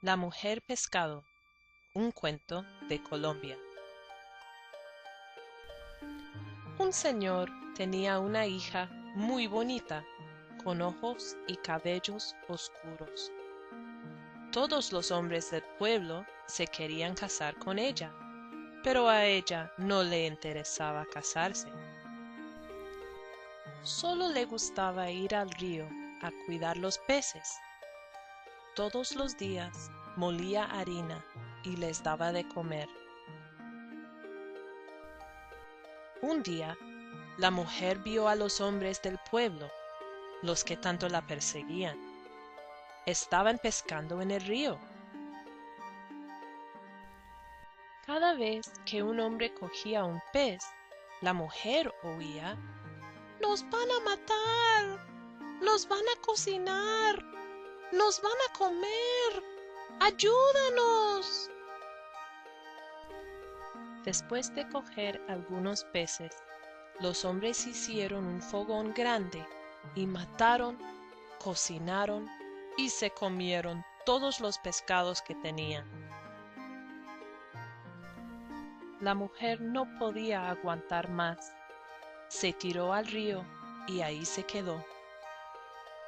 La mujer pescado. Un cuento de Colombia. Un señor tenía una hija muy bonita, con ojos y cabellos oscuros. Todos los hombres del pueblo se querían casar con ella, pero a ella no le interesaba casarse. Solo le gustaba ir al río a cuidar los peces. Todos los días molía harina y les daba de comer. Un día, la mujer vio a los hombres del pueblo, los que tanto la perseguían. Estaban pescando en el río. Cada vez que un hombre cogía un pez, la mujer oía, ¡Nos van a matar! ¡Los van a cocinar! ¡Nos van a comer! ¡Ayúdanos! Después de coger algunos peces, los hombres hicieron un fogón grande y mataron, cocinaron y se comieron todos los pescados que tenían. La mujer no podía aguantar más. Se tiró al río y ahí se quedó.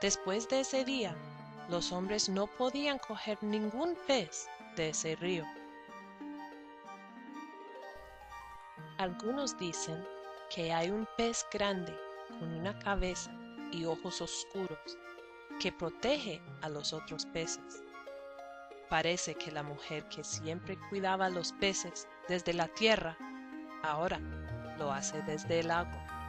Después de ese día, los hombres no podían coger ningún pez de ese río. Algunos dicen que hay un pez grande con una cabeza y ojos oscuros que protege a los otros peces. Parece que la mujer que siempre cuidaba a los peces desde la tierra, ahora lo hace desde el agua.